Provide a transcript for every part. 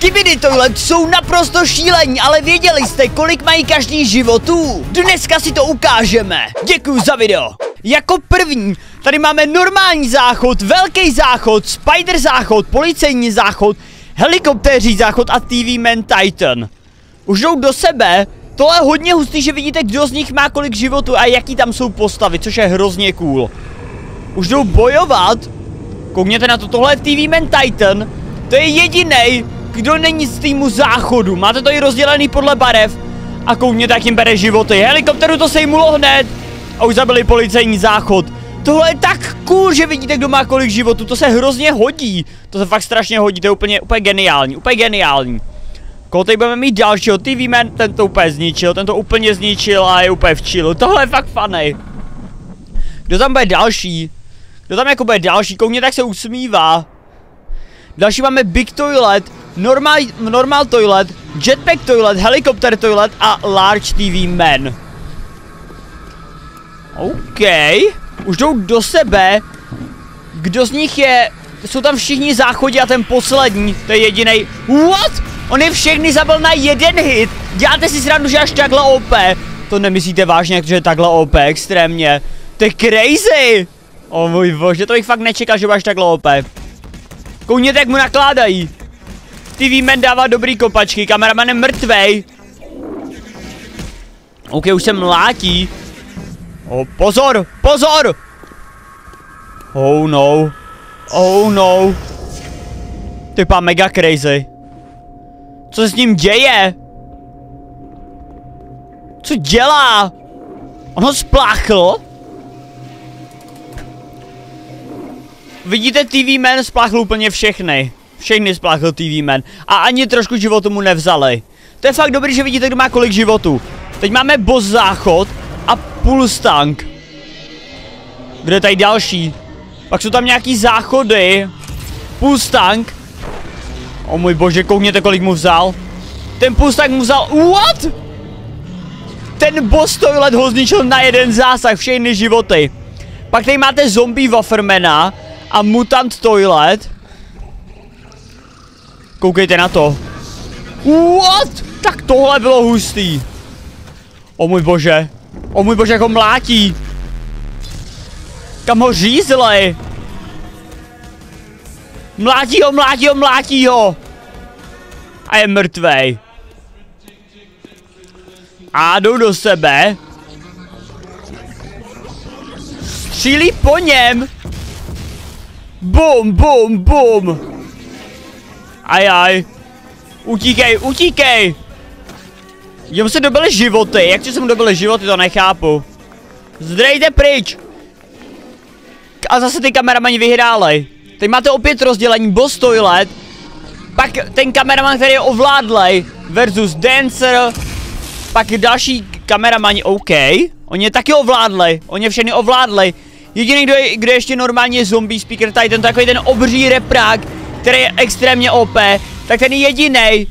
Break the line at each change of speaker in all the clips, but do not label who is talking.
Skibidi tohle jsou naprosto šílení, ale věděli jste, kolik mají každý životů? Dneska si to ukážeme. Děkuji za video. Jako první, tady máme normální záchod, velký záchod, spider záchod, policejní záchod, helikoptéří záchod a TV Man Titan. Už jdou do sebe, tohle je hodně hustý, že vidíte, kdo z nich má kolik životu a jaký tam jsou postavy, což je hrozně cool. Už jdou bojovat, koukněte na to, tohle je TV Man Titan, to je jediný, kdo není z týmu záchodu, máte to i rozdělený podle barev a koukněte, jak jim bere životy, helikopteru to sejmulo hned a už zabili policejní záchod. Tohle je tak cool, že vidíte, kdo má kolik životů, to se hrozně hodí. To se fakt strašně hodí, to je úplně, úplně geniální, úplně geniální. Koho tady budeme mít dalšího, TV Man, ten to úplně zničil, ten to úplně zničil a je úplně v chillu. Tohle je fakt funny. Kdo tam bude další? Kdo tam jako bude další? Koukně tak se usmívá. Další máme Big Toilet, Normal, normal Toilet, Jetpack Toilet, Helicopter Toilet a Large TV Man. OK. Už jdou do sebe. Kdo z nich je... Jsou tam všichni záchodí a ten poslední, to je jediný. What? On je všechny zabil na jeden hit. Děláte si srandu, že až takhle OP. To nemyslíte vážně, že je takhle OP extrémně. To je crazy. O oh, můj bože, to bych fakt nečekal, že máš takhle OP. Koukněte, jak mu nakládají. TV Man dává dobrý kopačky, kameraman je mrtvej. OK, už se mlátí. Oh, pozor, pozor! Oh no. Oh no. Typa mega crazy. Co se s ním děje? Co dělá? On ho spláchl? Vidíte, TV Man spláchl úplně všechny. Všechny spláchl TV Man. A ani trošku životu mu nevzali. To je fakt dobrý, že vidíte, kdo má kolik životů. Teď máme boss záchod a pulse tank. Kde je tady další? Pak jsou tam nějaký záchody. Pulse tank. O můj bože, koukněte, kolik mu vzal. Ten pulse tank mu vzal... What? Ten boss toilet ho zničil na jeden zásah, všechny životy. Pak tady máte zombie Waffermana a mutant toilet. Koukejte na to. What? Tak tohle bylo hustý. O můj bože. O můj bože, jak ho mlátí. Kam ho řízli? Mlátí ho, mlátí ho, mlátí ho. A je mrtvej. A jdou do sebe. Střílí po něm. Bum, bum, bum. Ajaj. Utíkej, utíkej. Jemu se dobili životy, jak se dobili životy, to nechápu. Zdrejte pryč. A zase ty kameramani vyhráli. Teď máte opět rozdělení boss toilet. Pak ten kameraman, který je ovládlej versus dancer. Pak další kameramani, OK. Oni je taky ovládli, oni je všechny ovládli. Jediný, kdo je, kdo je ještě normálně zombie speaker, tady ten takový ten obří reprák, který je extrémně OP, tak ten jediný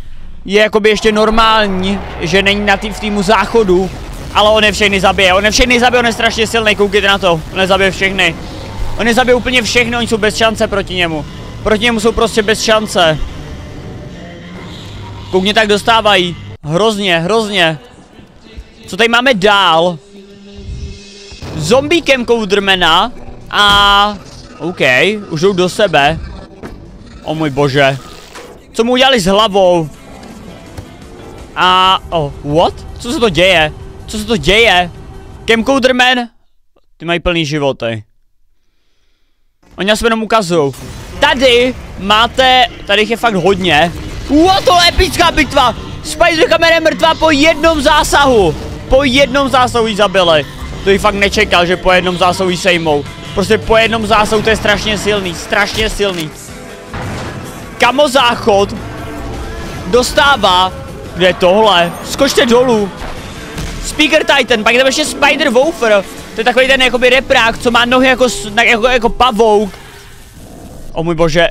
je jakoby ještě normální, že není na tý, v týmu záchodu, ale on je všechny zabije, on je všechny zabije, on je strašně silný, koukejte na to, on je zabije všechny. On je zabije úplně všechny, oni jsou bez šance proti němu. Proti němu jsou prostě bez šance. Koukně tak dostávají. Hrozně, hrozně. Co tady máme dál? Zombie Camcodermana a... OK, už jdou do sebe. O můj bože. Co mu udělali s hlavou? A... Oh, what? Co se to děje? Co se to děje? Camcoderman? Ty mají plný životy. Oni nás jenom ukazují. Tady máte, tady je fakt hodně. What, to epická bitva. Spider kamera je mrtvá po jednom zásahu. Po jednom zásahu ji zabili. To ji fakt nečekal, že po jednom zásahu ji sejmou. Prostě po jednom zásahu to je strašně silný, strašně silný. Kamo záchod dostává, kde je tohle? Skočte dolů. Speaker Titan, pak jdeme ještě Spider Woofer. To je takový ten jakoby reprák, co má nohy jako, jako, jako pavouk. O můj bože.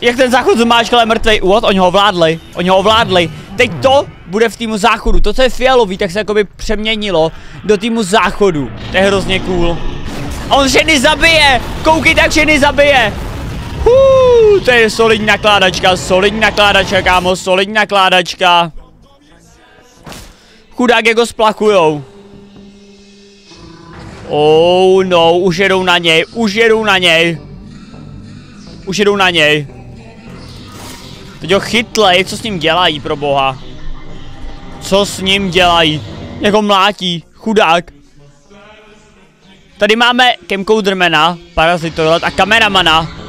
Jak ten záchod zmáčkal je mrtvej. What? Oni ho ovládli. Oni ho ovládli. Teď to bude v týmu záchodu. To, co je fialový, tak se jakoby přeměnilo do týmu záchodu. To je hrozně cool. A on všechny zabije. Koukej, tak všechny zabije. Huu, to je solidní nakládačka, solidní nakládačka, kámo, solidní nakládačka. Chudák, jak ho splachujou. Oh no, už jedou na něj, už jedou na něj. Už jedou na něj. Teď ho chytlej, co s ním dělají, pro boha. Co s ním dělají? Jako mlátí, chudák. Tady máme Camcodermana, Parazitoilet a kameramana.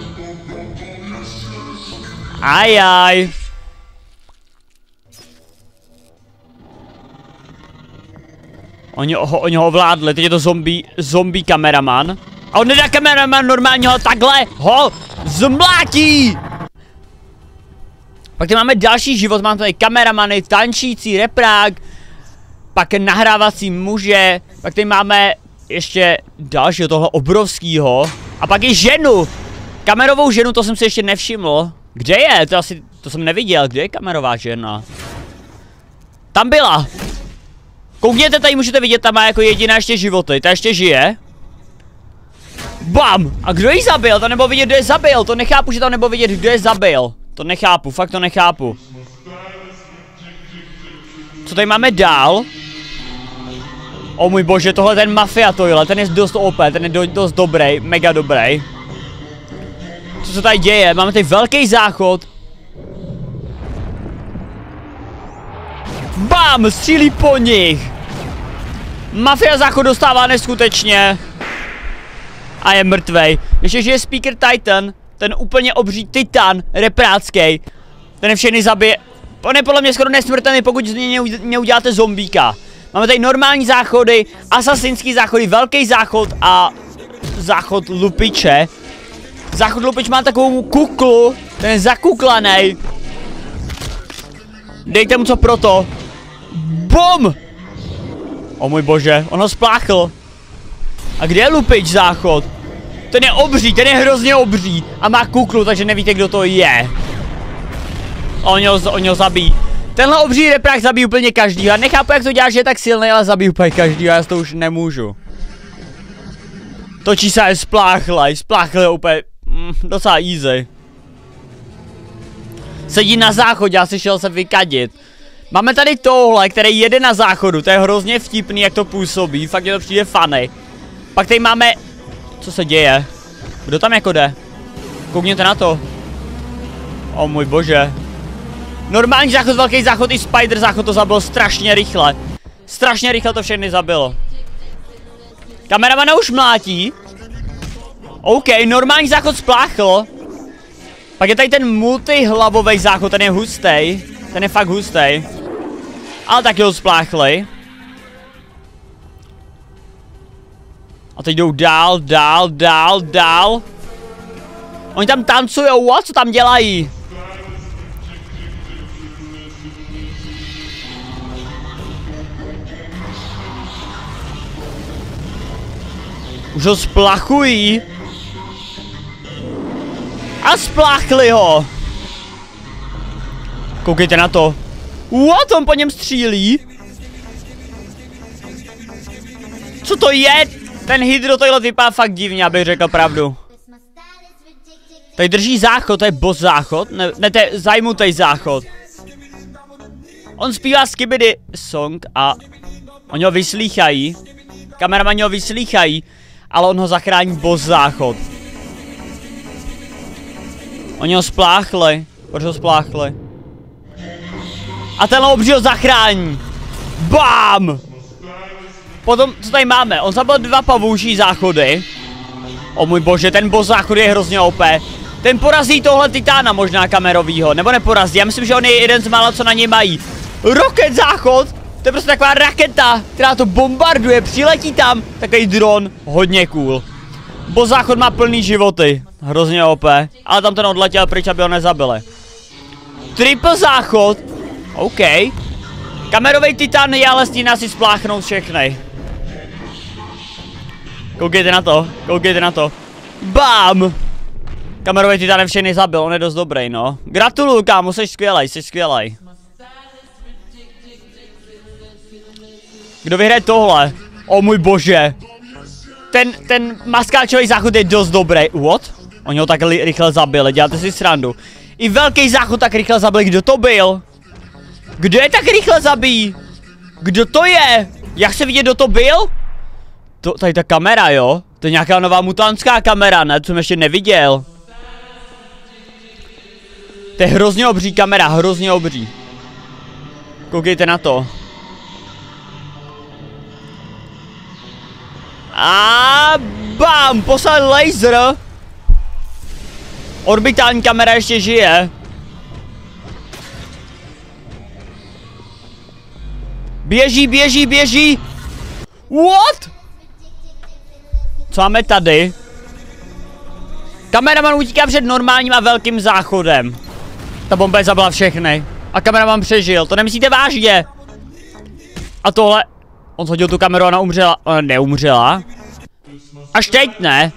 Ajaj. Oni ho, oni ho ovládli, teď je to zombie, zombie kameraman. A on nedá kameraman normálně ho takhle ho zmlátí! Pak tady máme další život, máme tady kameramany, tančící, reprák, pak nahrávací muže, pak tady máme ještě dalšího tohle obrovského a pak i ženu. Kamerovou ženu, to jsem si ještě nevšiml. Kde je? To asi, to jsem neviděl, kde je kamerová žena? Tam byla. Koukněte, tady můžete vidět, tam má jako jediná ještě životy, ta ještě žije. Bam! A kdo ji zabil? To nebo vidět, kdo je zabil, to nechápu, že tam nebo vidět, kdo je zabil. To nechápu, fakt to nechápu. Co tady máme dál? O můj bože, tohle ten mafia tohle, ten je dost OP, ten je do, dost dobrý, mega dobrý. Co se tady děje? Máme tady velký záchod. Bam! Střílí po nich! Mafia záchod dostává neskutečně. A je mrtvej. Ještě, že je Speaker Titan, ten úplně obří titan, repráckej. Ten všechny zabije. On je podle mě skoro nesmrtelný, pokud z něj neuděláte zombíka. Máme tady normální záchody, asasinský záchody, velký záchod a záchod lupiče. Záchod lupič má takovou kuklu, ten je zakuklaný. Dejte mu co proto. BUM! O můj bože, on ho spláchl. A kde je lupič záchod? Ten je obří, ten je hrozně obří a má kuklu, takže nevíte, kdo to je. On ho, on ho zabíjí. Tenhle obří reprák zabíjí úplně každý. Já nechápu, jak to dělá, že je tak silný, ale zabíjí úplně každý. Já to už nemůžu. Točí se je spláchlej, spláchlej úplně mm, docela easy. Sedí na záchodě, asi šel se vykadit. Máme tady tohle, který jede na záchodu, to je hrozně vtipný, jak to působí, fakt je to přijde funny. Pak tady máme, co se děje? Kdo tam jako jde? Koukněte na to. O můj bože. Normální záchod, velký záchod i spider záchod to zabil strašně rychle. Strašně rychle to všechny zabilo. Kameramana už mlátí. OK, normální záchod spláchl. Pak je tady ten multihlavový záchod, ten je hustý. Ten je fakt hustý. Ale taky ho spláchli. A teď jdou dál, dál, dál, dál. Oni tam tancujou, a co tam dělají? Už ho splachují. A splachli ho. Koukejte na to. What? On po něm střílí? Co to je? Ten hydro tohle vypadá fakt divně, abych řekl pravdu. Tady drží záchod, to je boss záchod? Ne, ne to je zajmutý záchod. On zpívá Skibidi song a oni ho vyslýchají. Kameramani ho vyslýchají, ale on ho zachrání boss záchod. Oni ho spláchli. Proč ho spláchli? A ten obří ho zachrání. BAM! Potom, co tady máme? On zabil dva pavouší záchody. O můj bože, ten boss záchod je hrozně OP. Ten porazí tohle titána možná kamerovýho, nebo neporazí. Já myslím, že on je jeden z mála, co na něj mají. Rocket záchod! To je prostě taková raketa, která to bombarduje, přiletí tam, takový dron, hodně cool. Boss záchod má plný životy, hrozně OP, ale tam ten odletěl pryč, aby ho nezabili. Triple záchod, OK. Kamerový titán je ale stína si spláchnout všechny. Koukejte na to, koukejte na to. BAM! Kamerový titán všechny zabil, on je dost dobrý, no. Gratuluju, kámo, jsi skvělej, jsi skvělej. Kdo vyhraje tohle? O můj bože. Ten, ten maskáčový záchod je dost dobrý. What? Oni ho tak rychle zabili, děláte si srandu. I velký záchod tak rychle zabili, kdo to byl? Kdo je tak rychle zabíjí? Kdo to je? Jak se vidět, kdo to byl? To, tady ta kamera, jo? To je nějaká nová mutantská kamera, ne? To jsem ještě neviděl. To je hrozně obří kamera, hrozně obří. Koukejte na to. A bam, poslal laser. Orbitální kamera ještě žije. Běží, běží, běží. What? Co máme tady? Kameraman utíká před normálním a velkým záchodem. Ta bomba je zabila všechny. A kameraman přežil, to nemyslíte vážně. A tohle... On hodil tu kameru a ona umřela. Ona neumřela. Až teď ne.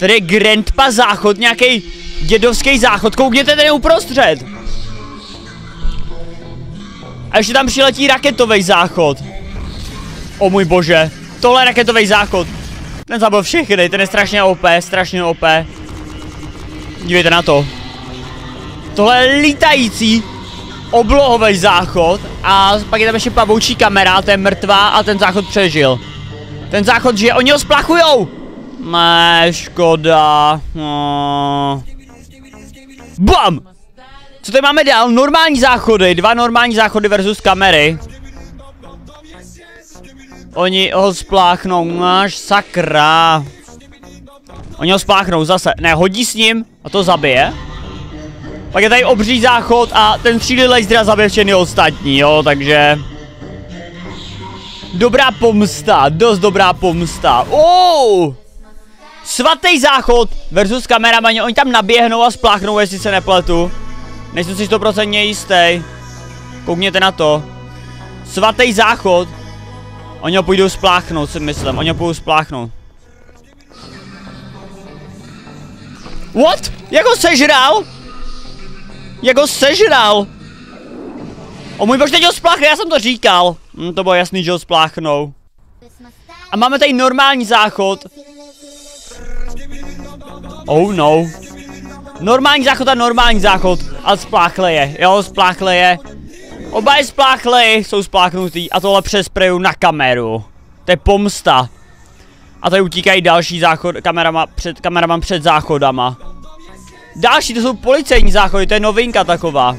Tady je grandpa záchod, nějaký dědovský záchod. Koukněte tady uprostřed. A ještě tam přiletí raketový záchod. O můj bože. Tohle je raketový záchod. Ten zabil všechny, ten je strašně OP, strašně OP. Dívejte na to. Tohle je lítající oblohový záchod a pak je tam ještě pavoučí kamera, to je mrtvá a ten záchod přežil. Ten záchod žije, oni ho splachujou! Ne, škoda. No. BAM! Co tady máme dál? Normální záchody, dva normální záchody versus kamery. Oni ho spláchnou, máš sakra. Oni ho spláchnou zase, ne, hodí s ním a to zabije. Pak je tady obří záchod a ten střílí laser a zabije všechny ostatní, jo, takže... Dobrá pomsta, dost dobrá pomsta. Oh! Svatý záchod versus kameramani, oni tam naběhnou a spláchnou, jestli se nepletu. Nejsem si 100% jistý. Koukněte na to. Svatý záchod. Oni ho půjdou spláchnout, si myslím. Oni ho půjdou spláchnout. What? Jak ho sežral? Jak ho sežral? O můj bož, teď ho spláchne, já jsem to říkal. Hm, to bylo jasný, že ho spláchnou. A máme tady normální záchod. Oh no. Normální záchod a normální záchod. A spláchle je, jo, spláchle je. Oba je spláchle, jsou spláchnutý a tohle přespreju na kameru. To je pomsta. A tady utíkají další záchod, kamerama před, kamerama před záchodama. Další, to jsou policejní záchody, to je novinka taková.